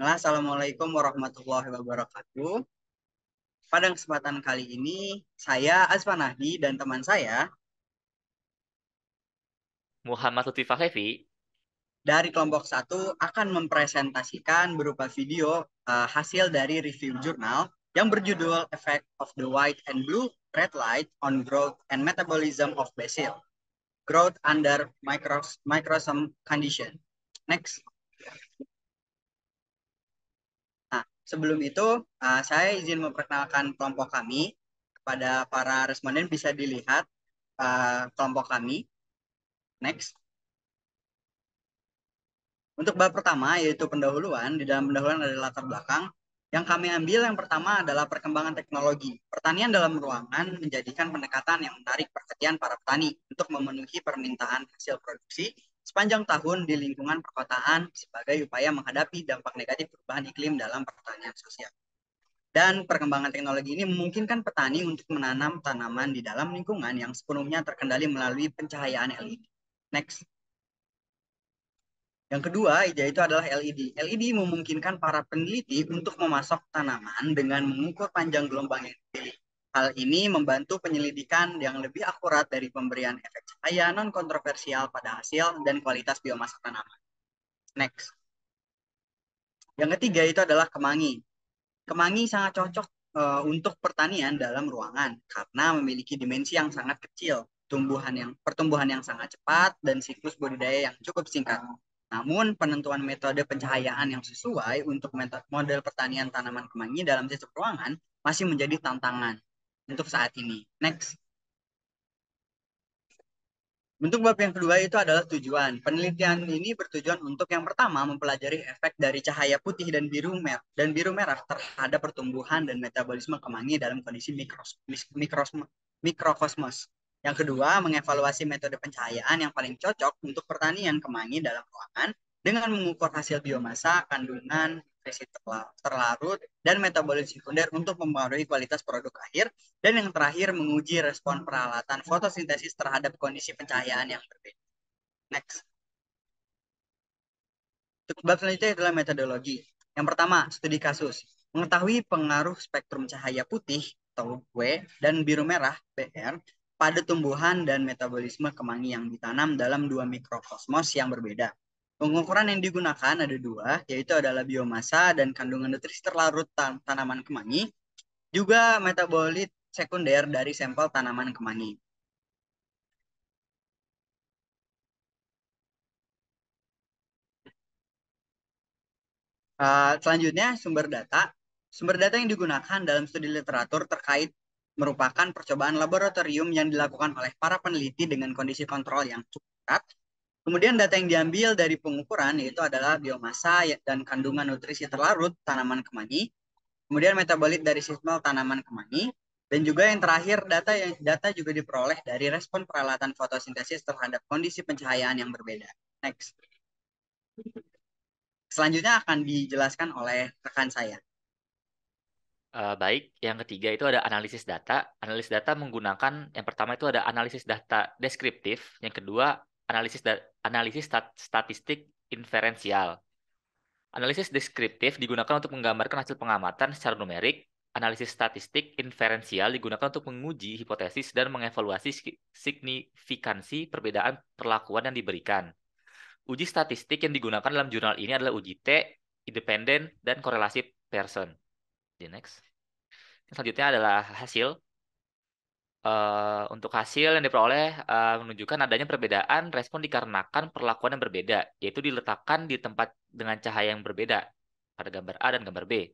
Assalamualaikum warahmatullahi wabarakatuh. Pada kesempatan kali ini, saya Azfan Nahdi dan teman saya Muhammad Lutfi Fahlevi dari kelompok satu akan mempresentasikan berupa video uh, hasil dari review jurnal yang berjudul Effect of the White and Blue Red Light on Growth and Metabolism of Basil. Growth under micros microsome condition. Next. Nah, sebelum itu uh, saya izin memperkenalkan kelompok kami kepada para responden bisa dilihat uh, kelompok kami. Next. Untuk bab pertama yaitu pendahuluan, di dalam pendahuluan ada latar belakang. Yang kami ambil yang pertama adalah perkembangan teknologi. Pertanian dalam ruangan menjadikan pendekatan yang menarik perhatian para petani untuk memenuhi permintaan hasil produksi sepanjang tahun di lingkungan perkotaan sebagai upaya menghadapi dampak negatif perubahan iklim dalam pertanian sosial. Dan perkembangan teknologi ini memungkinkan petani untuk menanam tanaman di dalam lingkungan yang sepenuhnya terkendali melalui pencahayaan LED. Next. Yang kedua, yaitu adalah LED. LED memungkinkan para peneliti untuk memasok tanaman dengan mengukur panjang gelombang yang dipilih. Hal ini membantu penyelidikan yang lebih akurat dari pemberian efek cahaya non-kontroversial pada hasil dan kualitas biomasa tanaman. Next. Yang ketiga itu adalah kemangi. Kemangi sangat cocok uh, untuk pertanian dalam ruangan karena memiliki dimensi yang sangat kecil, tumbuhan yang pertumbuhan yang sangat cepat dan siklus budidaya yang cukup singkat. Namun, penentuan metode pencahayaan yang sesuai untuk model pertanian tanaman kemangi dalam sistem ruangan masih menjadi tantangan untuk saat ini. Next. Bentuk bab yang kedua itu adalah tujuan. Penelitian ini bertujuan untuk yang pertama mempelajari efek dari cahaya putih dan biru merah dan biru merah terhadap pertumbuhan dan metabolisme kemangi dalam kondisi mikros, mikros, mikrokosmos. Yang kedua, mengevaluasi metode pencahayaan yang paling cocok untuk pertanian kemangi dalam ruangan dengan mengukur hasil biomasa, kandungan, nutrisi terlarut, dan metabolisme sekunder untuk mempengaruhi kualitas produk akhir. Dan yang terakhir, menguji respon peralatan fotosintesis terhadap kondisi pencahayaan yang berbeda. Next. Untuk bab selanjutnya adalah metodologi. Yang pertama, studi kasus. Mengetahui pengaruh spektrum cahaya putih atau W dan biru merah BR pada tumbuhan dan metabolisme kemangi yang ditanam dalam dua mikrokosmos yang berbeda. Pengukuran yang digunakan ada dua, yaitu adalah biomasa dan kandungan nutrisi terlarut tan tanaman kemangi, juga metabolit sekunder dari sampel tanaman kemangi. Uh, selanjutnya, sumber data. Sumber data yang digunakan dalam studi literatur terkait merupakan percobaan laboratorium yang dilakukan oleh para peneliti dengan kondisi kontrol yang cukup ketat. Kemudian data yang diambil dari pengukuran yaitu adalah biomasa ya, dan kandungan nutrisi terlarut tanaman kemangi, kemudian metabolit dari sistem tanaman kemangi, dan juga yang terakhir data yang data juga diperoleh dari respon peralatan fotosintesis terhadap kondisi pencahayaan yang berbeda. Next. Selanjutnya akan dijelaskan oleh rekan saya. Uh, baik, yang ketiga itu ada analisis data. Analisis data menggunakan yang pertama itu ada analisis data deskriptif, yang kedua analisis analisis stat statistik inferensial. Analisis deskriptif digunakan untuk menggambarkan hasil pengamatan secara numerik. Analisis statistik inferensial digunakan untuk menguji hipotesis dan mengevaluasi signifikansi perbedaan perlakuan yang diberikan. Uji statistik yang digunakan dalam jurnal ini adalah uji T, independen, dan korelasi Pearson. Di next. Selanjutnya adalah hasil. Uh, untuk hasil yang diperoleh uh, menunjukkan adanya perbedaan respon dikarenakan perlakuan yang berbeda, yaitu diletakkan di tempat dengan cahaya yang berbeda pada gambar A dan gambar B.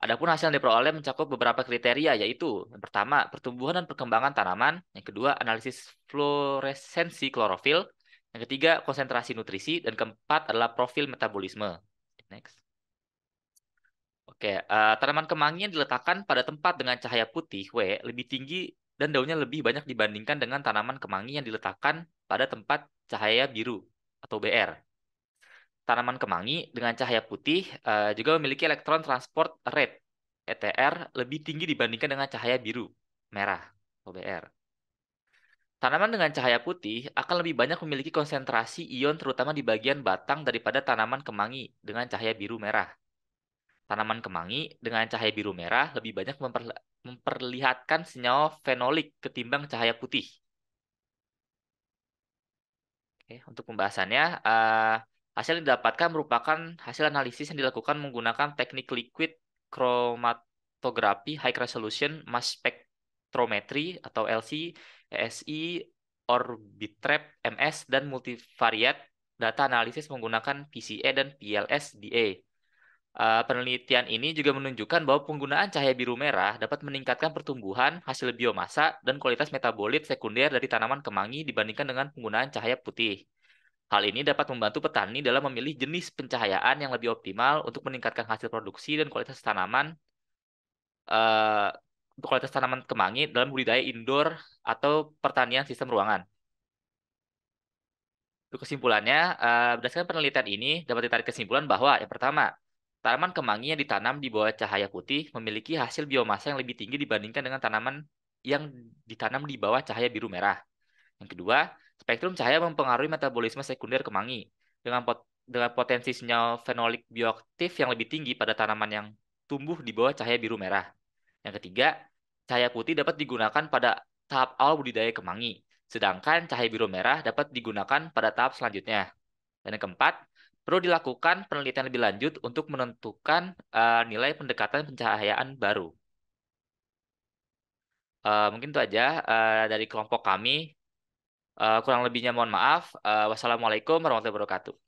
Adapun hasil yang diperoleh mencakup beberapa kriteria, yaitu yang pertama pertumbuhan dan perkembangan tanaman, yang kedua analisis fluoresensi klorofil, yang ketiga konsentrasi nutrisi, dan keempat adalah profil metabolisme. Next. Oke, uh, tanaman kemangi yang diletakkan pada tempat dengan cahaya putih W lebih tinggi dan daunnya lebih banyak dibandingkan dengan tanaman kemangi yang diletakkan pada tempat cahaya biru atau BR. Tanaman kemangi dengan cahaya putih uh, juga memiliki elektron transport rate ETR lebih tinggi dibandingkan dengan cahaya biru merah atau BR. Tanaman dengan cahaya putih akan lebih banyak memiliki konsentrasi ion terutama di bagian batang daripada tanaman kemangi dengan cahaya biru merah tanaman kemangi dengan cahaya biru merah lebih banyak memperlihatkan senyawa fenolik ketimbang cahaya putih. Oke, untuk pembahasannya, uh, hasil yang didapatkan merupakan hasil analisis yang dilakukan menggunakan teknik liquid chromatography high resolution mass spectrometry atau LC, ESI, Orbitrap, MS, dan multivariate data analisis menggunakan PCA dan PLSDA. Uh, penelitian ini juga menunjukkan bahwa penggunaan cahaya biru merah dapat meningkatkan pertumbuhan, hasil biomasa, dan kualitas metabolit sekunder dari tanaman kemangi dibandingkan dengan penggunaan cahaya putih. Hal ini dapat membantu petani dalam memilih jenis pencahayaan yang lebih optimal untuk meningkatkan hasil produksi dan kualitas tanaman uh, kualitas tanaman kemangi dalam budidaya indoor atau pertanian sistem ruangan. Kesimpulannya, uh, berdasarkan penelitian ini dapat ditarik kesimpulan bahwa yang pertama, Tanaman kemangi yang ditanam di bawah cahaya putih memiliki hasil biomasa yang lebih tinggi dibandingkan dengan tanaman yang ditanam di bawah cahaya biru merah. Yang kedua, spektrum cahaya mempengaruhi metabolisme sekunder kemangi dengan pot dengan potensi senyawa fenolik bioaktif yang lebih tinggi pada tanaman yang tumbuh di bawah cahaya biru merah. Yang ketiga, cahaya putih dapat digunakan pada tahap awal budidaya kemangi, sedangkan cahaya biru merah dapat digunakan pada tahap selanjutnya. Dan yang keempat, perlu dilakukan penelitian lebih lanjut untuk menentukan uh, nilai pendekatan pencahayaan baru. Uh, mungkin itu aja uh, dari kelompok kami. Uh, kurang lebihnya mohon maaf. Uh, wassalamualaikum warahmatullahi wabarakatuh.